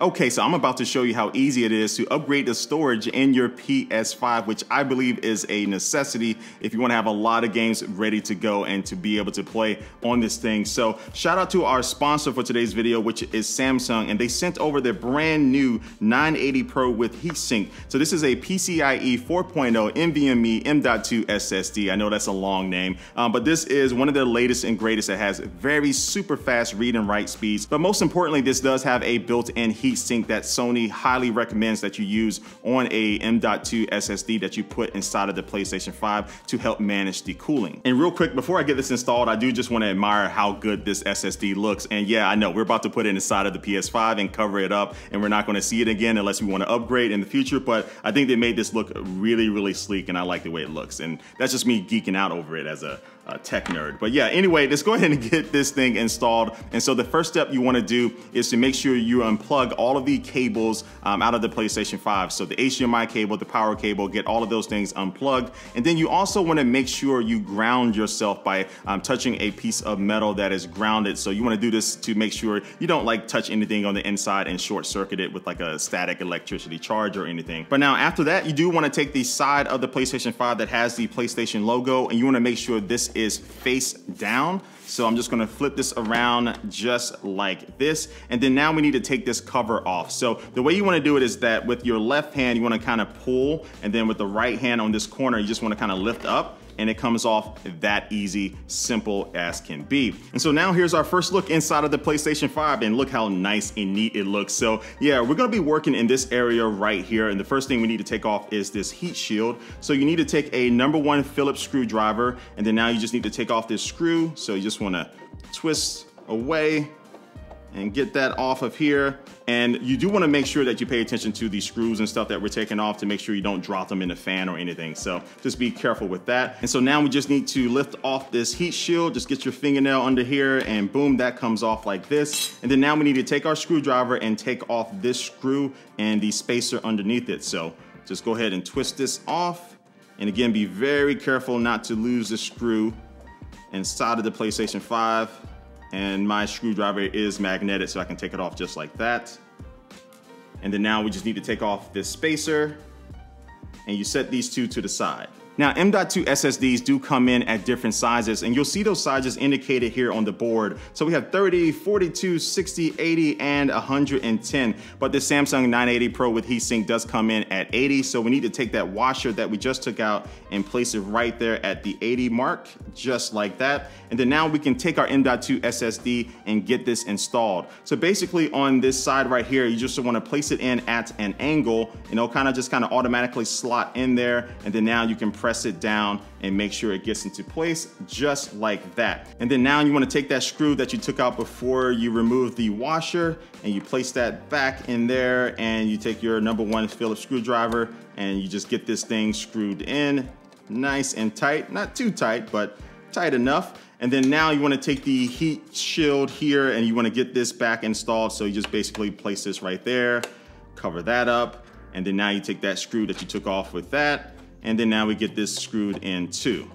Okay, so I'm about to show you how easy it is to upgrade the storage in your PS5, which I believe is a necessity if you wanna have a lot of games ready to go and to be able to play on this thing. So shout out to our sponsor for today's video, which is Samsung, and they sent over their brand new 980 Pro with heatsink. So this is a PCIe 4.0 NVMe M.2 SSD. I know that's a long name, um, but this is one of the latest and greatest that has very super fast read and write speeds. But most importantly, this does have a built-in heat heatsink that Sony highly recommends that you use on a M.2 SSD that you put inside of the PlayStation 5 to help manage the cooling. And real quick, before I get this installed, I do just want to admire how good this SSD looks. And yeah, I know we're about to put it inside of the PS5 and cover it up, and we're not going to see it again unless we want to upgrade in the future. But I think they made this look really, really sleek, and I like the way it looks. And that's just me geeking out over it as a a tech nerd. But yeah, anyway, let's go ahead and get this thing installed. And so the first step you wanna do is to make sure you unplug all of the cables um, out of the PlayStation 5. So the HDMI cable, the power cable, get all of those things unplugged. And then you also wanna make sure you ground yourself by um, touching a piece of metal that is grounded. So you wanna do this to make sure you don't like touch anything on the inside and short circuit it with like a static electricity charge or anything. But now after that, you do wanna take the side of the PlayStation 5 that has the PlayStation logo and you wanna make sure this is face down. So I'm just gonna flip this around just like this. And then now we need to take this cover off. So the way you wanna do it is that with your left hand, you wanna kind of pull, and then with the right hand on this corner, you just wanna kind of lift up and it comes off that easy, simple as can be. And so now here's our first look inside of the PlayStation 5 and look how nice and neat it looks. So yeah, we're gonna be working in this area right here. And the first thing we need to take off is this heat shield. So you need to take a number one Phillips screwdriver and then now you just need to take off this screw. So you just wanna twist away and get that off of here. And you do wanna make sure that you pay attention to the screws and stuff that we're taking off to make sure you don't drop them in the fan or anything. So just be careful with that. And so now we just need to lift off this heat shield, just get your fingernail under here and boom, that comes off like this. And then now we need to take our screwdriver and take off this screw and the spacer underneath it. So just go ahead and twist this off. And again, be very careful not to lose the screw inside of the PlayStation 5 and my screwdriver is magnetic so I can take it off just like that. And then now we just need to take off this spacer and you set these two to the side. Now M.2 SSDs do come in at different sizes and you'll see those sizes indicated here on the board. So we have 30, 42, 60, 80, and 110. But the Samsung 980 Pro with heatsink does come in at 80. So we need to take that washer that we just took out and place it right there at the 80 mark, just like that. And then now we can take our M.2 SSD and get this installed. So basically on this side right here, you just wanna place it in at an angle and it'll kind of just kind of automatically slot in there. And then now you can press press it down and make sure it gets into place just like that. And then now you wanna take that screw that you took out before you remove the washer and you place that back in there and you take your number one Phillips screwdriver and you just get this thing screwed in nice and tight. Not too tight, but tight enough. And then now you wanna take the heat shield here and you wanna get this back installed. So you just basically place this right there, cover that up. And then now you take that screw that you took off with that and then now we get this screwed in too.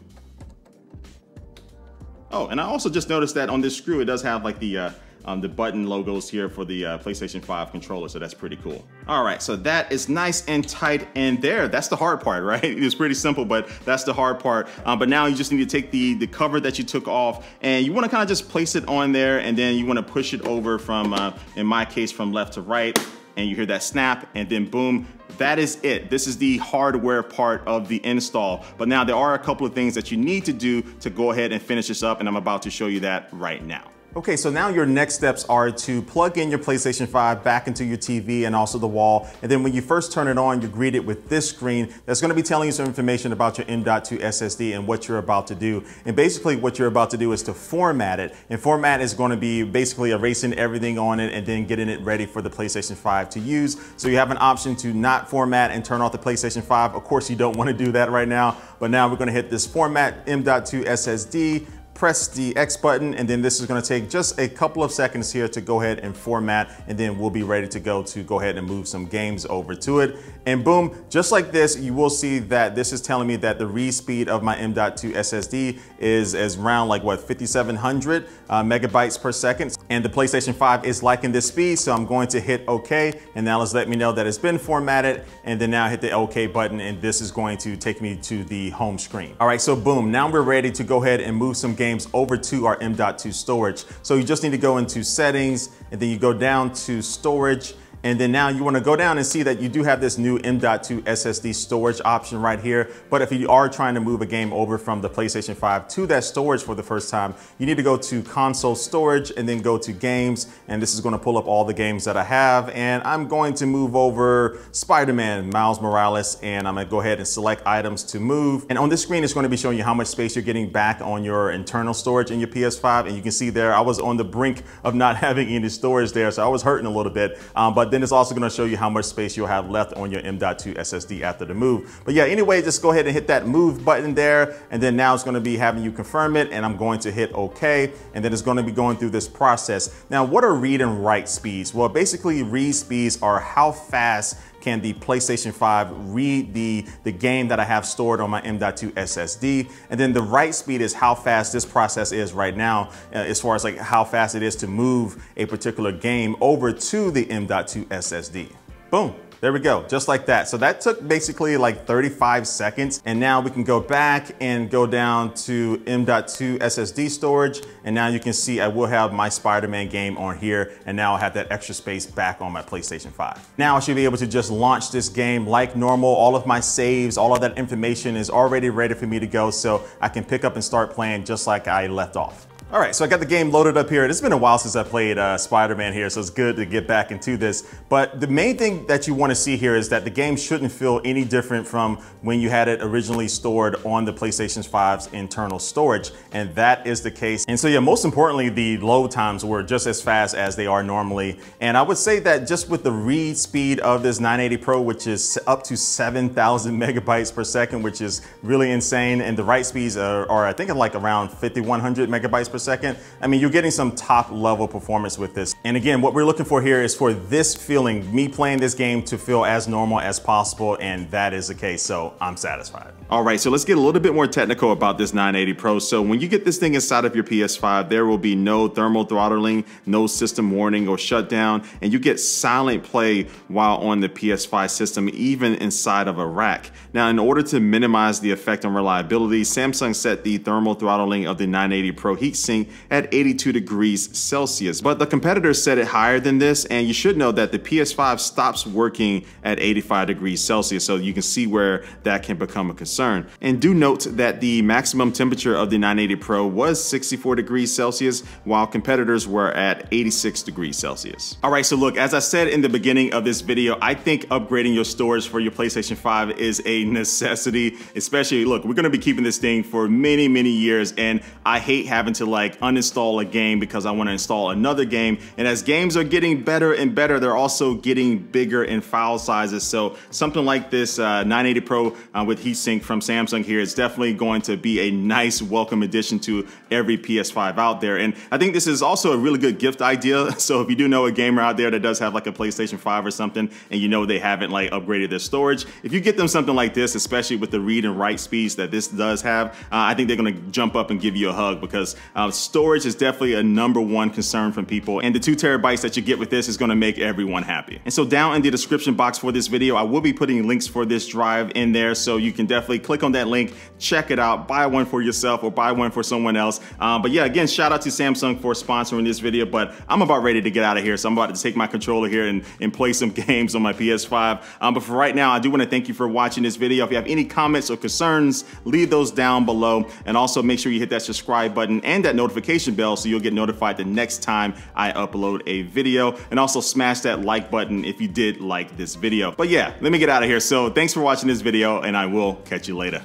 Oh, and I also just noticed that on this screw, it does have like the, uh, um, the button logos here for the uh, PlayStation 5 controller, so that's pretty cool. All right, so that is nice and tight and there. That's the hard part, right? It's pretty simple, but that's the hard part. Um, but now you just need to take the, the cover that you took off and you wanna kind of just place it on there and then you wanna push it over from, uh, in my case, from left to right and you hear that snap and then boom, that is it. This is the hardware part of the install. But now there are a couple of things that you need to do to go ahead and finish this up and I'm about to show you that right now. Okay, so now your next steps are to plug in your PlayStation 5 back into your TV and also the wall. And then when you first turn it on, you're greeted with this screen that's gonna be telling you some information about your M.2 SSD and what you're about to do. And basically what you're about to do is to format it. And format is gonna be basically erasing everything on it and then getting it ready for the PlayStation 5 to use. So you have an option to not format and turn off the PlayStation 5. Of course, you don't wanna do that right now, but now we're gonna hit this format M.2 SSD, press the X button, and then this is gonna take just a couple of seconds here to go ahead and format, and then we'll be ready to go to go ahead and move some games over to it. And boom, just like this, you will see that this is telling me that the read speed of my M.2 SSD is, is around like what, 5,700 uh, megabytes per second. And the PlayStation 5 is liking this speed, so I'm going to hit OK, and now let's let me know that it's been formatted, and then now hit the OK button, and this is going to take me to the home screen. All right, so boom, now we're ready to go ahead and move some games over to our M.2 storage. So you just need to go into settings, and then you go down to storage, and then now you wanna go down and see that you do have this new M.2 SSD storage option right here. But if you are trying to move a game over from the PlayStation 5 to that storage for the first time, you need to go to console storage and then go to games. And this is gonna pull up all the games that I have. And I'm going to move over Spider-Man, Miles Morales, and I'm gonna go ahead and select items to move. And on this screen, it's gonna be showing you how much space you're getting back on your internal storage in your PS5. And you can see there, I was on the brink of not having any storage there. So I was hurting a little bit. Um, but then it's also gonna show you how much space you'll have left on your M.2 SSD after the move. But yeah, anyway, just go ahead and hit that move button there. And then now it's gonna be having you confirm it and I'm going to hit okay. And then it's gonna be going through this process. Now, what are read and write speeds? Well, basically read speeds are how fast can the PlayStation 5 read the, the game that I have stored on my M.2 SSD. And then the write speed is how fast this process is right now, uh, as far as like how fast it is to move a particular game over to the M.2 SSD. Boom. There we go, just like that. So that took basically like 35 seconds. And now we can go back and go down to M.2 SSD storage. And now you can see I will have my Spider-Man game on here. And now I have that extra space back on my PlayStation 5. Now I should be able to just launch this game like normal. All of my saves, all of that information is already ready for me to go. So I can pick up and start playing just like I left off. All right, so I got the game loaded up here. It's been a while since I played uh, Spider-Man here, so it's good to get back into this. But the main thing that you want to see here is that the game shouldn't feel any different from when you had it originally stored on the PlayStation 5's internal storage, and that is the case. And so yeah, most importantly, the load times were just as fast as they are normally. And I would say that just with the read speed of this 980 Pro, which is up to 7,000 megabytes per second, which is really insane, and the write speeds are, are I think like around 5,100 megabytes per second. I mean, you're getting some top level performance with this. And again, what we're looking for here is for this feeling, me playing this game to feel as normal as possible. And that is the case. So I'm satisfied. All right, so let's get a little bit more technical about this 980 Pro. So when you get this thing inside of your PS5, there will be no thermal throttling, no system warning or shutdown, and you get silent play while on the PS5 system, even inside of a rack. Now, in order to minimize the effect on reliability, Samsung set the thermal throttling of the 980 Pro heatsink at 82 degrees Celsius, but the competitors set it higher than this, and you should know that the PS5 stops working at 85 degrees Celsius, so you can see where that can become a concern concern. And do note that the maximum temperature of the 980 Pro was 64 degrees Celsius, while competitors were at 86 degrees Celsius. All right, so look, as I said in the beginning of this video, I think upgrading your storage for your PlayStation 5 is a necessity, especially, look, we're gonna be keeping this thing for many, many years, and I hate having to like uninstall a game because I wanna install another game. And as games are getting better and better, they're also getting bigger in file sizes. So something like this uh, 980 Pro uh, with heatsink from Samsung here is definitely going to be a nice welcome addition to every PS5 out there. And I think this is also a really good gift idea. So if you do know a gamer out there that does have like a PlayStation 5 or something, and you know they haven't like upgraded their storage, if you get them something like this, especially with the read and write speeds that this does have, uh, I think they're gonna jump up and give you a hug because uh, storage is definitely a number one concern from people. And the two terabytes that you get with this is gonna make everyone happy. And so down in the description box for this video, I will be putting links for this drive in there so you can definitely click on that link, check it out, buy one for yourself or buy one for someone else. Um, but yeah, again, shout out to Samsung for sponsoring this video, but I'm about ready to get out of here. So I'm about to take my controller here and, and play some games on my PS5. Um, but for right now, I do want to thank you for watching this video. If you have any comments or concerns, leave those down below. And also make sure you hit that subscribe button and that notification bell so you'll get notified the next time I upload a video. And also smash that like button if you did like this video. But yeah, let me get out of here. So thanks for watching this video and I will catch you later.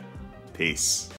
Peace.